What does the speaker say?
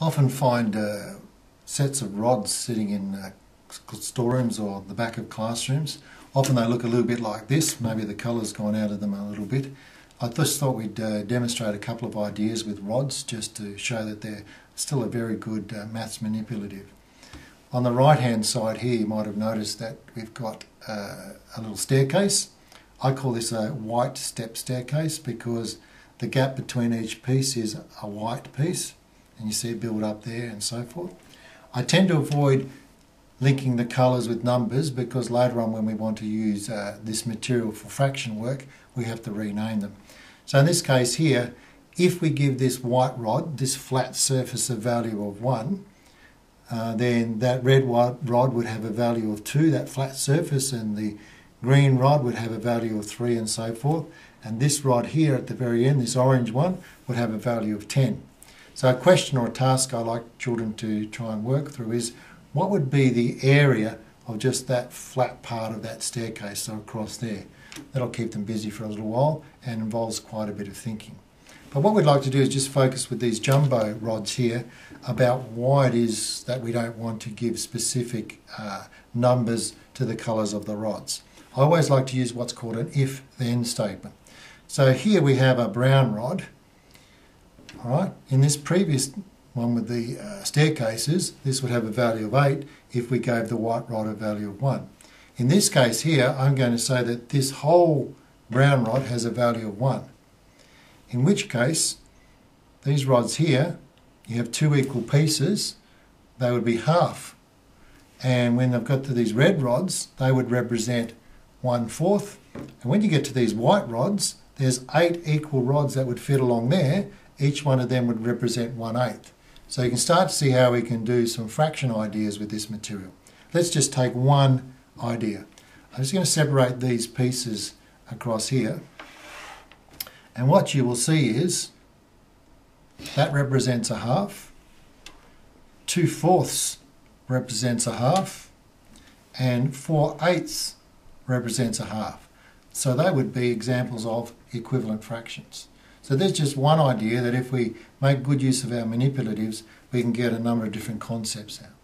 often find uh, sets of rods sitting in uh, storerooms or the back of classrooms. Often they look a little bit like this, maybe the colour's gone out of them a little bit. I just thought we'd uh, demonstrate a couple of ideas with rods just to show that they're still a very good uh, maths manipulative. On the right hand side here you might have noticed that we've got uh, a little staircase. I call this a white step staircase because the gap between each piece is a white piece and you see it build up there and so forth. I tend to avoid linking the colours with numbers because later on when we want to use uh, this material for fraction work we have to rename them. So in this case here if we give this white rod this flat surface a value of 1 uh, then that red rod would have a value of 2 that flat surface and the green rod would have a value of 3 and so forth and this rod here at the very end this orange one would have a value of 10. So a question or a task I like children to try and work through is what would be the area of just that flat part of that staircase, so across there. That'll keep them busy for a little while and involves quite a bit of thinking. But what we'd like to do is just focus with these jumbo rods here about why it is that we don't want to give specific uh, numbers to the colours of the rods. I always like to use what's called an if-then statement. So here we have a brown rod all right, in this previous one with the uh, staircases, this would have a value of 8 if we gave the white rod a value of 1. In this case here, I'm going to say that this whole brown rod has a value of 1. In which case, these rods here, you have two equal pieces, they would be half. And when I've got to these red rods, they would represent one fourth. And when you get to these white rods, there's eight equal rods that would fit along there, each one of them would represent one eighth. So you can start to see how we can do some fraction ideas with this material. Let's just take one idea. I'm just going to separate these pieces across here. And what you will see is that represents a half, two fourths represents a half, and four eighths represents a half. So they would be examples of equivalent fractions. So there's just one idea that if we make good use of our manipulatives, we can get a number of different concepts out.